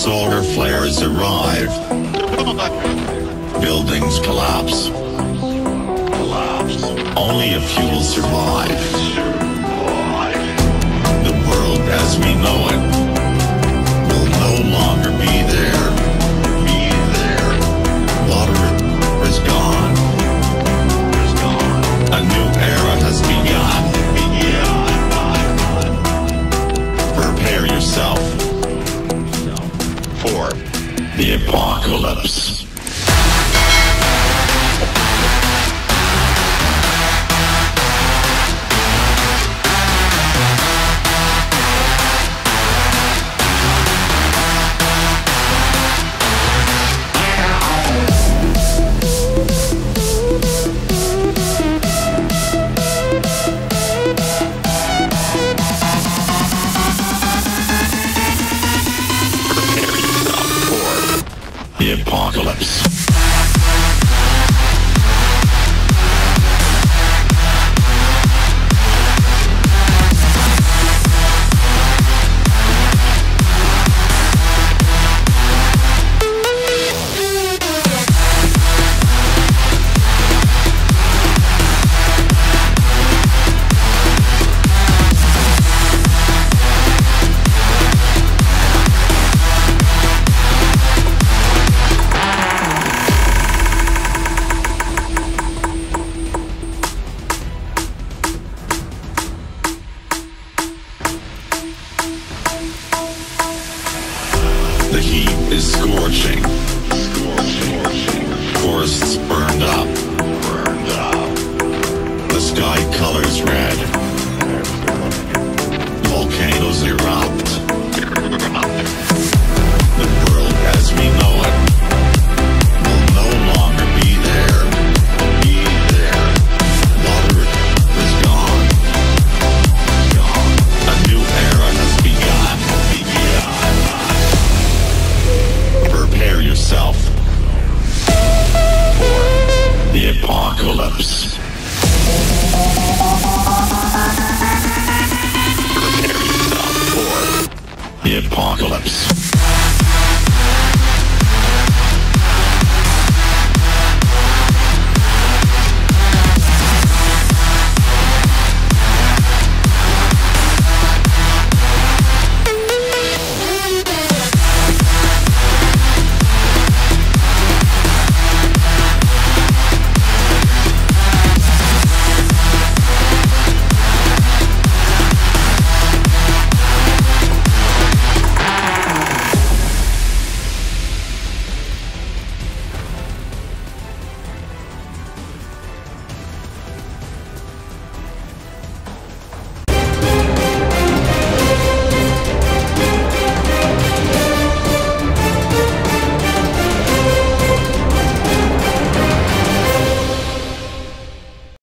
solar flares arrive. Buildings collapse. collapse. Only a few will survive. The world as we know it apocalypse. Red. The Apocalypse.